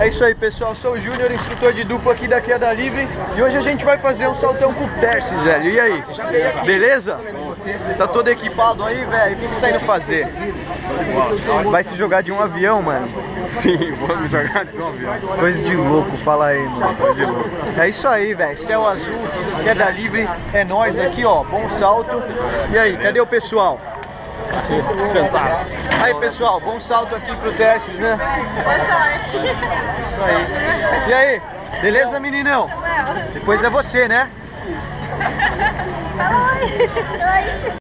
É isso aí, pessoal. Sou o Júnior, instrutor de duplo aqui da Queda Livre. E hoje a gente vai fazer um saltão com o Terces, velho. E aí? Beleza? Tá todo equipado aí, velho? O que, que você tá indo fazer? Vai se jogar de um avião, mano? Sim, vamos jogar de um avião. Coisa de louco, fala aí, mano. Coisa de louco. É isso aí, velho. Céu azul, queda livre, é nós aqui, ó. Bom salto. E aí, cadê o pessoal? Sentado. Aí, pessoal, bom salto aqui pro Testes, né? Boa sorte. Isso aí. E aí, beleza, meninão? Depois é você, né? Oi. Oi.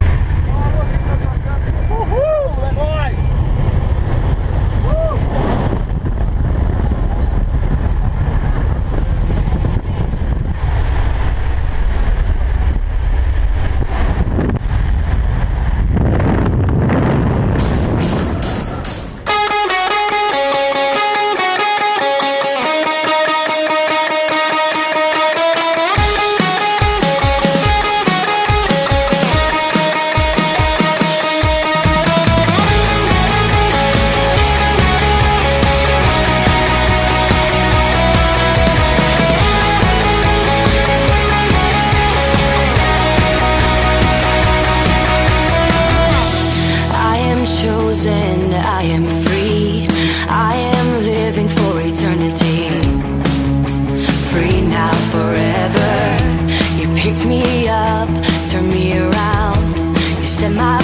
me up, turn me around. You set my